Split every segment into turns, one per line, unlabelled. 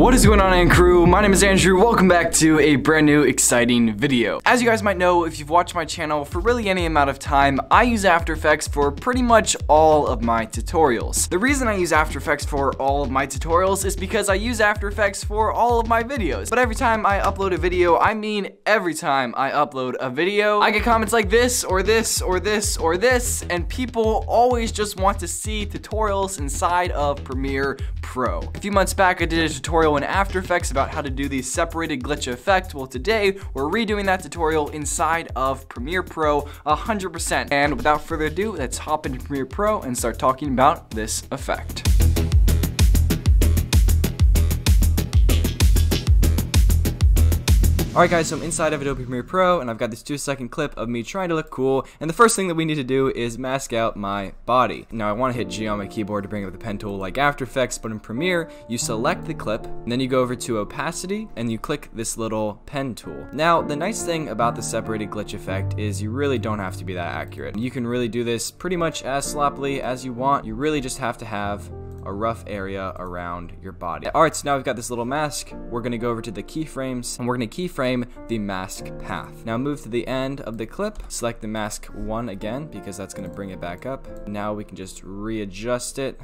What is going on, and crew? My name is Andrew. Welcome back to a brand new exciting video. As you guys might know, if you've watched my channel for really any amount of time, I use After Effects for pretty much all of my tutorials. The reason I use After Effects for all of my tutorials is because I use After Effects for all of my videos. But every time I upload a video, I mean every time I upload a video, I get comments like this, or this, or this, or this, and people always just want to see tutorials inside of Premiere Pro. A few months back, I did a tutorial in After Effects about how to do the separated glitch effect. Well, today we're redoing that tutorial inside of Premiere Pro 100%. And without further ado, let's hop into Premiere Pro and start talking about this effect. Alright guys, so I'm inside of Adobe Premiere Pro and I've got this two second clip of me trying to look cool and the first thing that we need to do is mask out my body. Now I want to hit G on my keyboard to bring up the pen tool like After Effects, but in Premiere you select the clip and then you go over to opacity and you click this little pen tool. Now the nice thing about the separated glitch effect is you really don't have to be that accurate. You can really do this pretty much as sloppily as you want. You really just have to have a rough area around your body. Alright, so now we've got this little mask. We're to go over to the keyframes and we're to keyframe the mask path. Now move to the end of the clip, select the mask 1 again because that's to bring it back up. Now we can just readjust it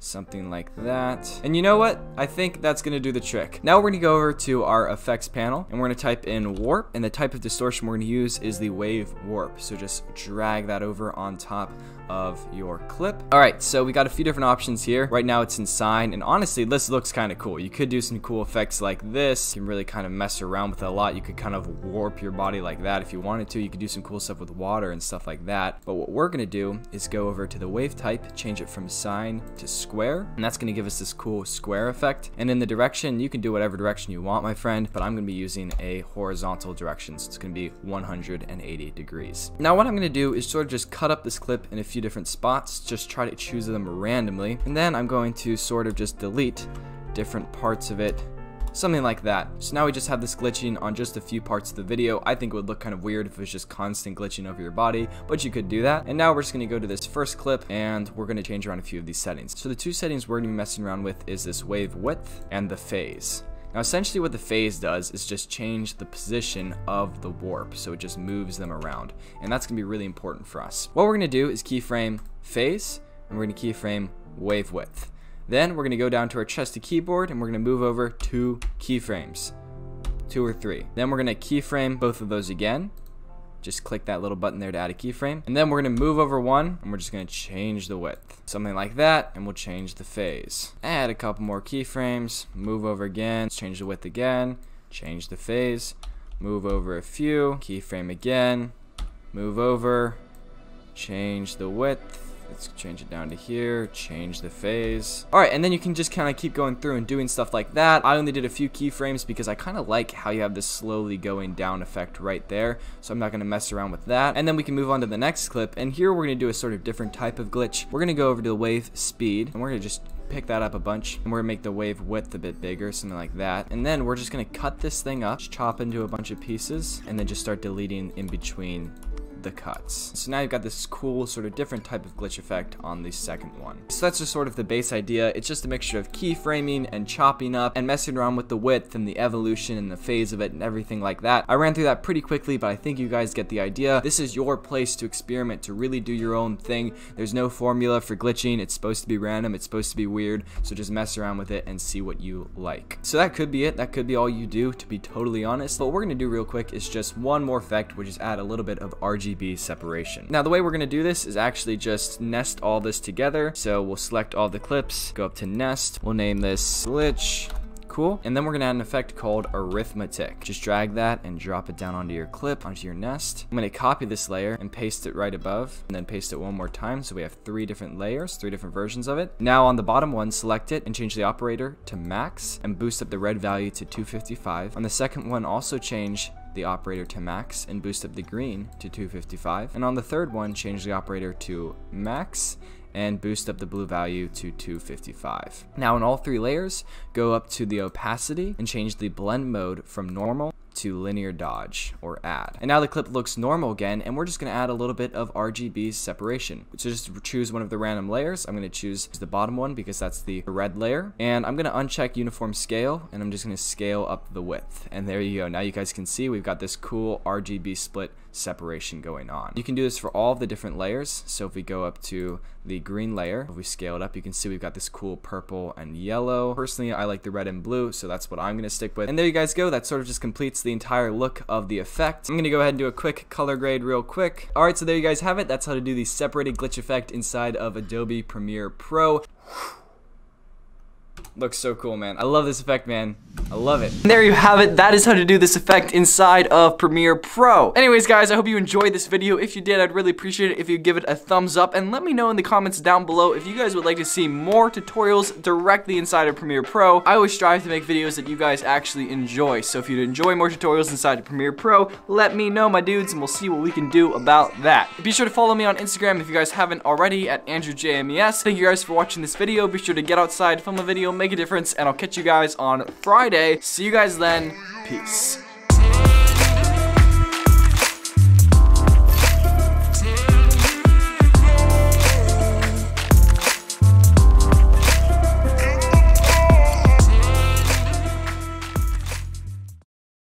something like that. And you know what? I think that's gonna do the trick. Now we're gonna go over to our effects panel and we're gonna type in warp and the type of distortion we're gonna use is the wave warp. So just drag that over on top of your clip. All right, so we got a few different options here. Right now it's in sine, and honestly, this looks kind of cool. You could do some cool effects like this. You can really kind of mess around with it a lot. You could kind of warp your body like that if you wanted to. You could do some cool stuff with water and stuff like that. But what we're gonna do is go over to the wave type, change it from sine to square, and that's gonna give us this cool square effect. And in the direction, you can do whatever direction you want, my friend, but I'm gonna be using a horizontal direction, so it's gonna be 180 degrees. Now what I'm gonna do is sort of just cut up this clip in a few different spots, just try to choose them randomly, and then I'm going to sort of just delete different parts of it something like that. So now we just have this glitching on just a few parts of the video. I think it would look kind of weird if it was just constant glitching over your body, but you could do that. And now we're just going to go to this first clip and we're going to change around a few of these settings. So the two settings we're to be messing around with is this wave width and the phase. Now essentially what the phase does is just change the position of the warp, so it just moves them around, and that's going to be really important for us. What we're going to do is keyframe phase, and we're going to keyframe wave width. Then we're going to go down to our trusty keyboard, and we're going to move over two keyframes, two or three. Then we're going to keyframe both of those again, just click that little button there to add a keyframe. And then we're going to move over one and we're just going to change the width. Something like that and we'll change the phase. Add a couple more keyframes, move over again, change the width again, change the phase, move over a few, keyframe again, move over, change the width, Let's change it down to here, change the phase. All right, and then you can just kind of keep going through and doing stuff like that. I only did a few keyframes because I kind of like how you have this slowly going down effect right there. So I'm not going to mess around with that. And then we can move on to the next clip. And here we're going to do a sort of different type of glitch. We're going to go over to the wave speed and we're going to just pick that up a bunch and we're gonna make the wave width a bit bigger something like that and then we're just gonna cut this thing up chop into a bunch of pieces and then just start deleting in between the cuts. So now you've got this cool sort of different type of glitch effect on the second one. So that's just sort of the base idea. It's just a mixture of keyframing and chopping up and messing around with the width and the evolution and the phase of it and everything like that. I ran through that pretty quickly, but I think you guys get the idea. This is your place to experiment, to really do your own thing. There's no formula for glitching. It's supposed to be random. It's supposed to be weird. So just mess around with it and see what you like. So that could be it. That could be all you do, to be totally honest. What we're going to do real quick is just one more effect, which is add a little bit of RGB RGB separation. Now the way we're going to do this is actually just nest all this together. So we'll select all the clips, go up to nest, we'll name this glitch cool. And then we're gonna add an effect called arithmetic. Just drag that and drop it down onto your clip, onto your nest. I'm gonna copy this layer and paste it right above, and then paste it one more time. So we have three different layers, three different versions of it. Now on the bottom one, select it and change the operator to max and boost up the red value to 255. On the second one, also change the operator to max and boost up the green to 255. And on the third one, change the operator to max and boost up the blue value to 255. Now in all three layers, go up to the opacity and change the blend mode from normal to linear dodge or add. And now the clip looks normal again, and we're just gonna add a little bit of RGB separation. So just choose one of the random layers. I'm gonna choose the bottom one because that's the red layer. And I'm gonna uncheck uniform scale, and I'm just gonna scale up the width. And there you go. Now you guys can see we've got this cool RGB split separation going on. You can do this for all the different layers. So if we go up to the green layer, if we scale it up, you can see we've got this cool purple and yellow. Personally, I like the red and blue, so that's what I'm gonna stick with. And there you guys go. That sort of just completes the entire look of the effect. I'm gonna go ahead and do a quick color grade real quick. All right, so there you guys have it. That's how to do the separated glitch effect inside of Adobe Premiere Pro. Looks so cool, man. I love this effect, man. I love it. And there you have it. That is how to do this effect inside of Premiere Pro. Anyways, guys, I hope you enjoyed this video. If you did, I'd really appreciate it if you give it a thumbs up and let me know in the comments down below if you guys would like to see more tutorials directly inside of Premiere Pro. I always strive to make videos that you guys actually enjoy. So if you'd enjoy more tutorials inside of Premiere Pro, let me know, my dudes, and we'll see what we can do about that. Be sure to follow me on Instagram if you guys haven't already at AndrewJMES. Thank you guys for watching this video. Be sure to get outside, film a video, make a difference, and I'll catch you guys on Friday. See you guys then. Peace.